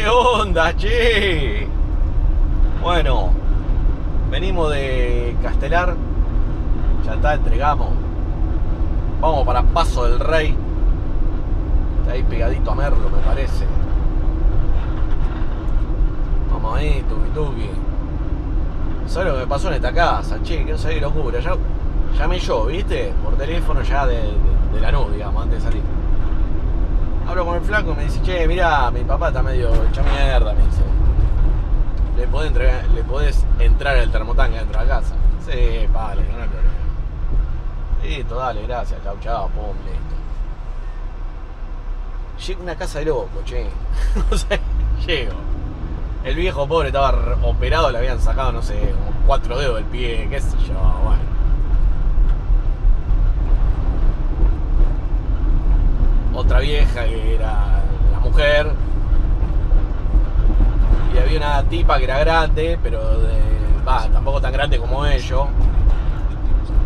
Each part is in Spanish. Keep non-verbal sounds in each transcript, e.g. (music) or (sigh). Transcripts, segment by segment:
¿Qué onda, che? Bueno, venimos de Castelar. Ya está, entregamos. Vamos para Paso del Rey. Está ahí pegadito a Merlo, me parece. Vamos ahí, tuki tuki. ¿Sabes lo que me pasó en esta casa? Che, que no sabía locura. Ya, llamé yo, ¿viste? Por teléfono ya de la nube, digamos, antes de salir. Hablo con el flaco y me dice, che, mirá, mi papá está medio hecho mierda, me dice. ¿Le podés, entregar- ¿Le podés entrar el termotanque dentro de la casa? Sí, vale, no hay problema. Listo, dale, gracias, chau, pum, listo. Llego a una casa de loco, che. (laughs) o sea, llego. El viejo pobre estaba operado, le habían sacado, no sé, como cuatro dedos del pie, qué sé yo, bueno. Otra vieja que era la mujer. Y había una tipa que era grande, pero tampoco tan grande como ellos.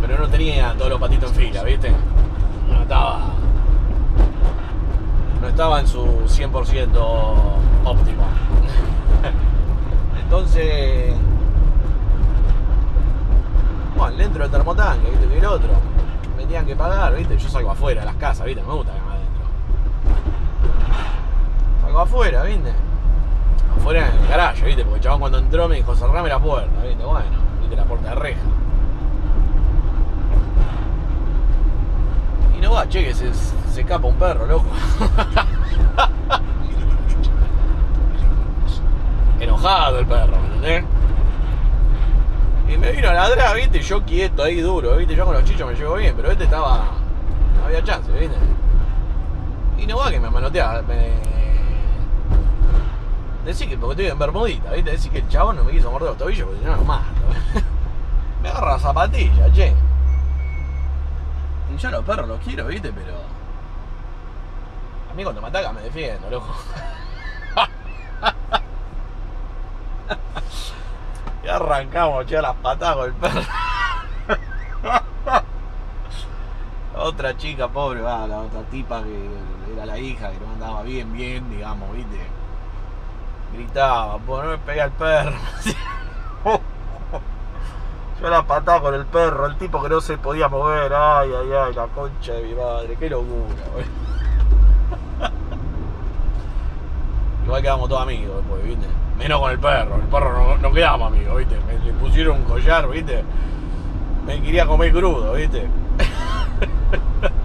Pero no tenía todos los patitos en fila, ¿viste? No estaba. No estaba en su 100% óptimo. (laughs) Entonces. Bueno, dentro del termotanque, ¿viste? Que el otro. Me tenían que pagar, ¿viste? Yo salgo afuera de las casas, ¿viste? Me gusta afuera, ¿viste? Afuera en el garaje, ¿viste? Porque el chabón cuando entró me dijo, cerrame la puerta, ¿viste? Bueno, ¿viste? La puerta de reja. Y no va, che, que se, se escapa un perro, loco. (laughs) Enojado el perro, ¿me entendés? Y me vino a ladrar, ¿viste? Yo quieto ahí duro, ¿viste? Yo con los chichos me llevo bien, pero este estaba. No había chance, ¿viste? Y no va que me manotea. Me... Decí que porque estoy en bermudita, ¿viste? Decí que el chabón no me quiso morder los tobillos porque si no lo mato. (laughs) me agarra la zapatilla, che. Y yo los perros los quiero, ¿viste? Pero. A mí cuando me ataca me defiendo, loco. (laughs) Y arrancamos, che, a las patadas con el perro. (laughs) otra chica, pobre, va, la otra tipa que era la hija, que no andaba bien, bien, digamos, ¿viste? Gritaba, pues no me pegué al perro. (laughs) Yo la patada con el perro, el tipo que no se podía mover, ay, ay, ay, la concha de mi madre, qué locura, güey. (laughs) Igual quedamos todos amigos después, ¿viste? Menos con el perro, el perro no, no quedamos amigos, ¿viste? Me, pusieron un collar, ¿viste? Me quería comer crudo, ¿viste? (laughs)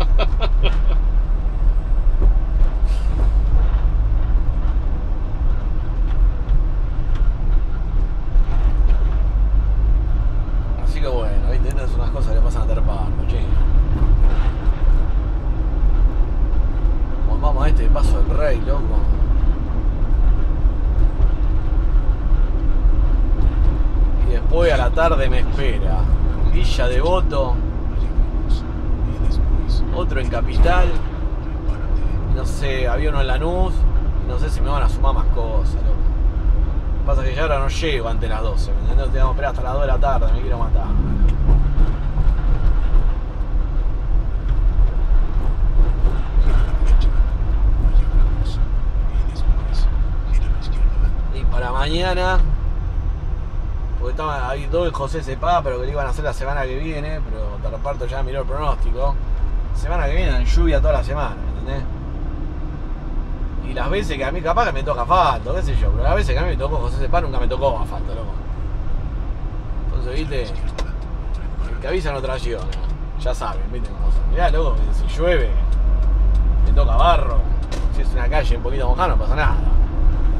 a sumar más cosas, loco. Pasa que ya ahora no llego antes de las 12, ¿me entendés? Tengo que esperar hasta las 2 de la tarde, me quiero matar. Y para mañana, porque estaba, hay dos en José Cepá, pero que lo iban a hacer la semana que viene, pero te reparto ya miró el pronóstico. Semana que viene en lluvia toda la semana, ¿me entendés? Y las veces que a mí capaz que me toca asfalto, qué sé yo, pero las veces que a mí me tocó José Cepá nunca me tocó asfalto, loco. Entonces, viste, el que avisa no traiciona. Ya saben, viste cómo son. Mirá, loco, si llueve, me toca barro. Si es una calle un poquito mojada, no pasa nada.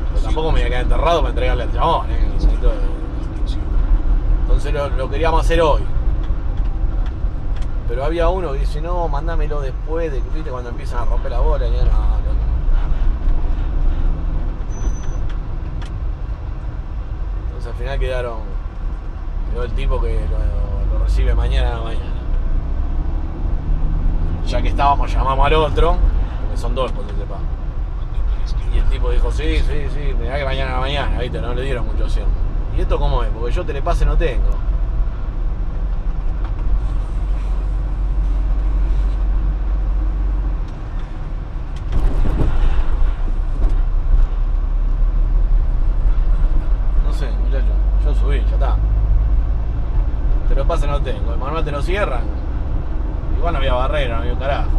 Pero tampoco me voy a quedar enterrado para entregarle al chabón, ¿eh? Entonces, lo, queríamos hacer hoy. Pero había uno que dice, no, mándamelo después de cuando empiezan a romper la bola. Y yo, no, loco. Entonces al final quedaron. Quedó el tipo que lo, recibe mañana a la mañana. Ya que estábamos, llamamos al otro, porque son dos de sepa. Y el tipo dijo, sí, sí, sí, mirá que mañana a la mañana, viste, no le dieron mucha opción. ¿Y esto cómo es? Porque yo telepase no tengo. No sé, muchacho, yo subí, ya está. Telepase no tengo, el manual te lo cierran. Igual no había barrera, no había un carajo.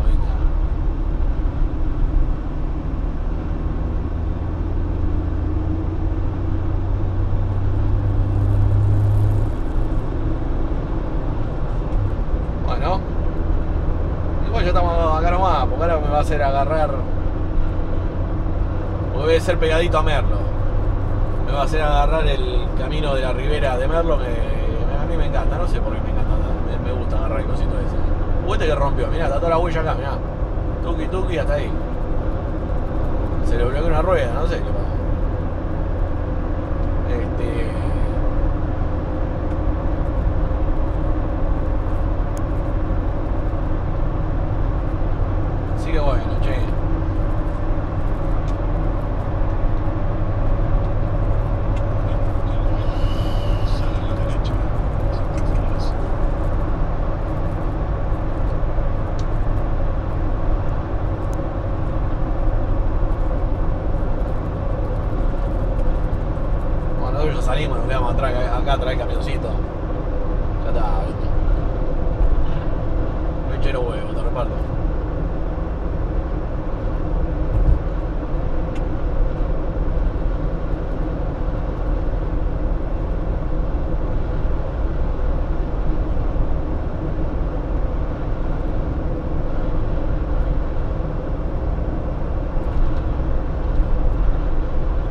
Bueno. Igual ya estamos acá nomás, porque ahora me va a hacer agarrar. Porque voy a ser pegadito a Merlo. Me va a hacer agarrar el camino de la ribera de Merlo que mí me encanta, no sé por qué me encanta, me, gusta agarrar el cosito ese. Huete que rompió, mirá, está toda la huella acá, mirá. Tuki tuki hasta ahí. Se le bloqueó una rueda, no sé qué pasa. Este. Así que bueno, che. Sale a la derecha. Cinco filas. Bueno, nosotros ya salimos, nos quedamos atrás, acá atrás del camioncito. Ya está, viste. Lechero huevo, te reparto.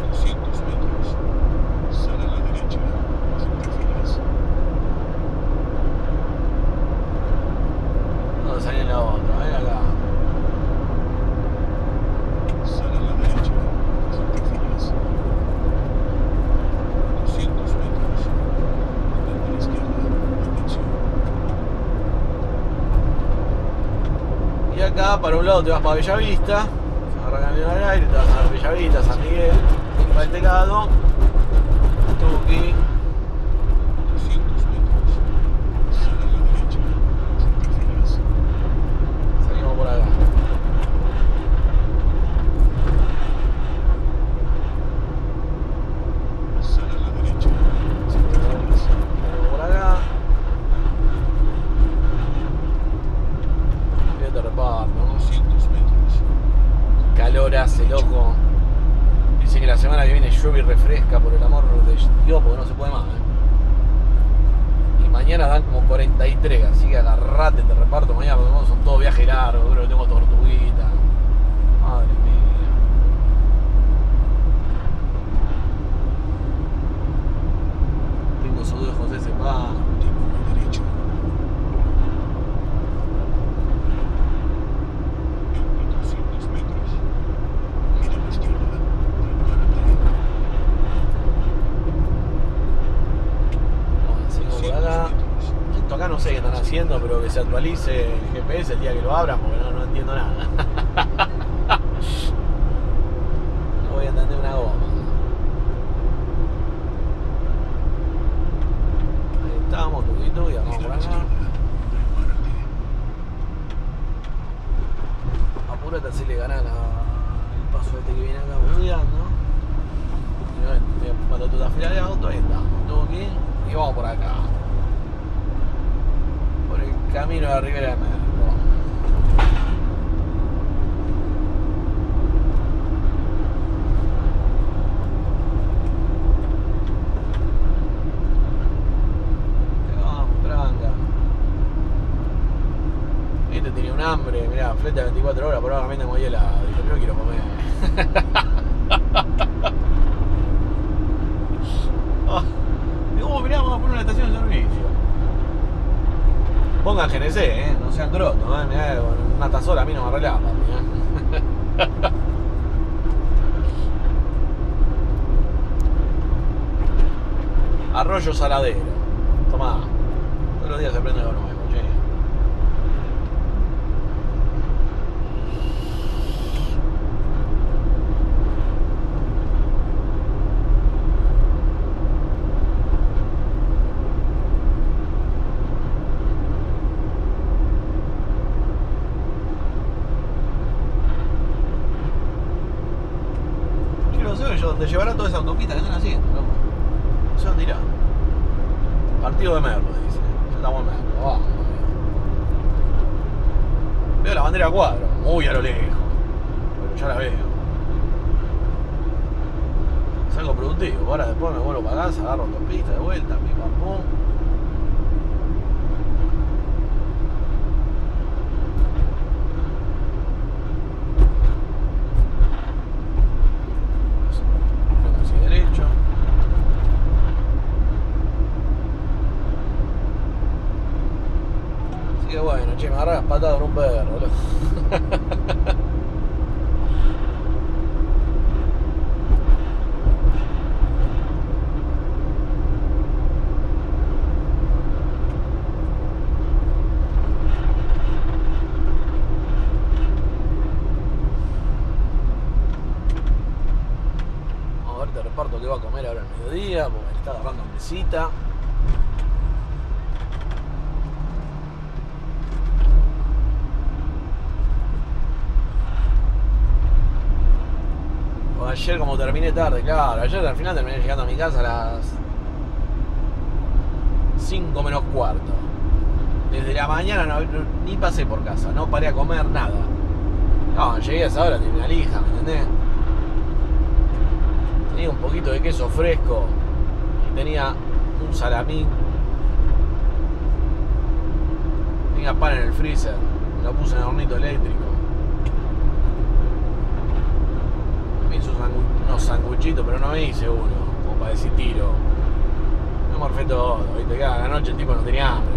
Doscientos metros. Sale a la derecha. Cinco filas. ¿Dónde salió la otra? Ven acá. Sale a la derecha. Cinco filas. 200 metros. Vuelta a la izquierda. Atención. Y acá, para un lado te vas para Bellavista, al aire, te vas a Bellavista, San Miguel, para el teclado, Tuki, 200 metros. Sale a la derecha. Cinco filas. salimos por acá. Sale a la derecha. Cinco filas. Salimos por acá. Fíjate reparto, ¿no? 200 metros. calor hace, loco. Dicen que la que viene llueve y refresca, por el amor de Dios, porque no se puede más, ¿eh? Y mañana dan como 43, así que agarrate, te reparto mañana, porque son todos viajes largos, creo que tengo tortuguita. Madre mía. Tengo saludo de José Cepá. Timón a derecho. En 400 metros. Gira a la izquierda. Prepárate. Bueno, seguimos por 200 acá. metros. Esto acá no haciendo, pero que se actualice el GPS el día que lo abran, porque no, no entiendo nada. No (laughs) voy a entender una goma. Ahí estamos, tuquito, y vamos por acá. Apúrate así le gana la- el paso este que viene acá boludeando. Y la fila de auto, ahí estamos, tuqui, y vamos por acá. Camino. Vamos, tranca. Este tenía un hambre, mirá, flete a 24 horas, por ahora me muy helado. Dijo, yo quiero comer. (laughs) Ah, digo, oh, mirá, vamos a poner una estación de servicio. Pongan GNC, eh, no sean crotos, eh. Mirá, una tazola a mí no me arregla, papi, eh. (laughs) Arroyo Saladero. Tomá. Todos los días se aprende algo nuevo, che. toda esa autopista que están haciendo. Se van a tirar. Partido de Merlo, dice. Ya estamos en Merlo, vamos. Veo la bandera cuadro, muy a lo lejos. Pero ya la veo. Es algo productivo. Ahora después me vuelvo para casa, agarro autopista de vuelta, mi pam pum. Pongo así derecho. Así que bueno, che, me agarré las patadas Vamos a ver, te reparto qué va a comer ahora al mediodía, porque me está agarrando mesita. Ayer como terminé tarde, claro, ayer al final terminé llegando a mi casa a las 5 menos cuarto. Desde la mañana no- ni pasé por casa, no paré a comer nada. No, llegué a esa hora, tenía una lija, ¿me entendés? Tenía un poquito de queso fresco y tenía un salamín. Tenía pan en el freezer, lo puse en el hornito eléctrico. Me hice un sangu- unos sanguchitos, pero no me hice uno, como para decir tiro. Me morfé todo, viste, que la noche el tipo no tenía hambre.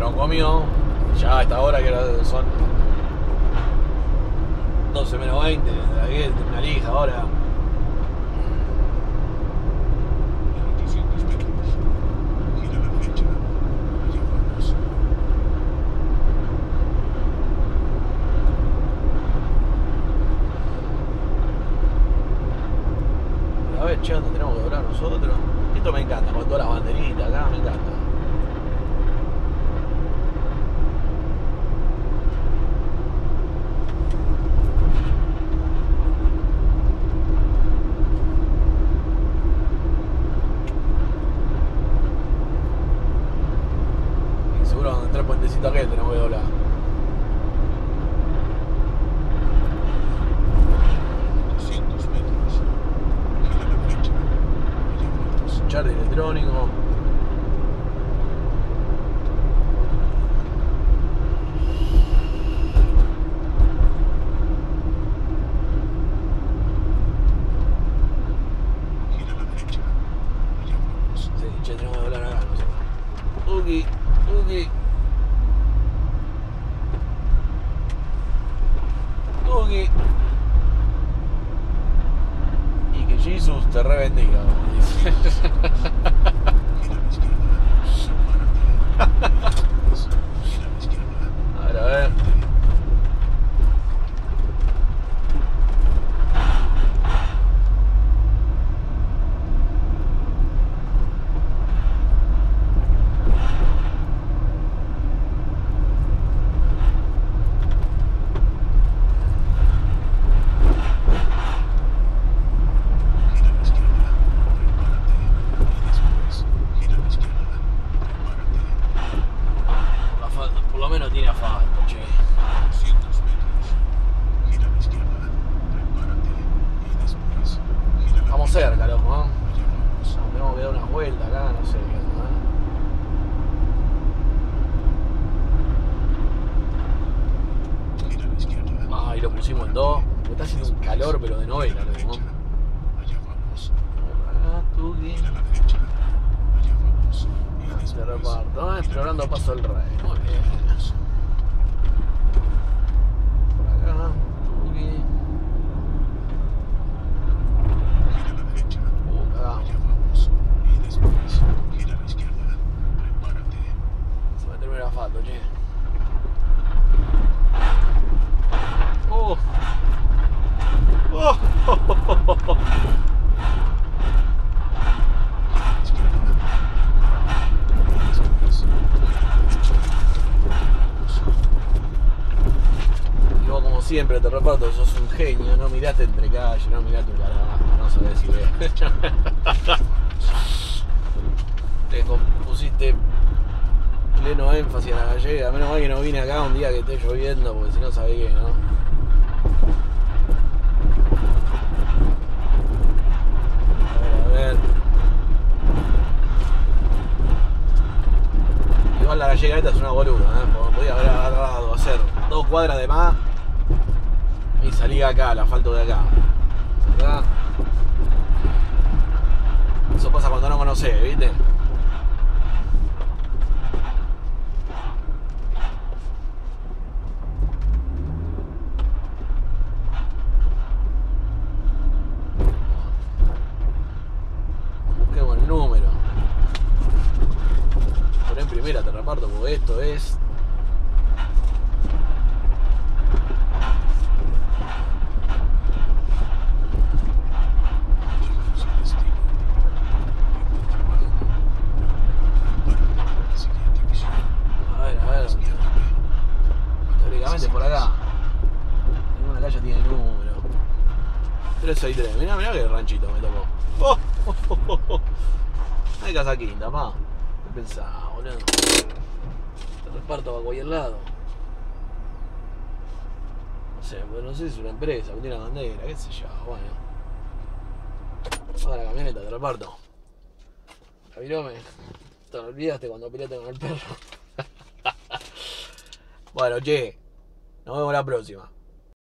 Lo comió, ya a esta hora que son 12 menos 20, la que una lija ahora. Pleno énfasis a la gallega, menos mal que no vine acá un día que esté lloviendo, porque si no sabés qué, ¿no? A ver, a ver. Igual la gallega esta es una boluda, ¿eh? Porque podía haber agarrado, hacer dos cuadras de más y salir acá, al asfalto de acá. ¿Verdad? Eso pasa cuando no conoces, ¿viste? Busquemos el número. Por en primera te reparto porque esto es. Llegamos al destino. Y buen trabajo. Para la siguiente misión. A ver, a ver. Por acá. Ninguna calle tiene número. 363. Mirá, mirá qué ranchito me tocó. Oh, oh, oh, oh. Hay casa quinta, pa. ¿Qué pensaba, boludo? Reparto a cualquier lado. No sé, pues no sé si es una empresa que tiene una bandera, qué sé yo, bueno. Paga la camioneta, te reparto. Javirome, te olvidaste cuando peleaste con el perro. (laughs) bueno, che, nos vemos la próxima.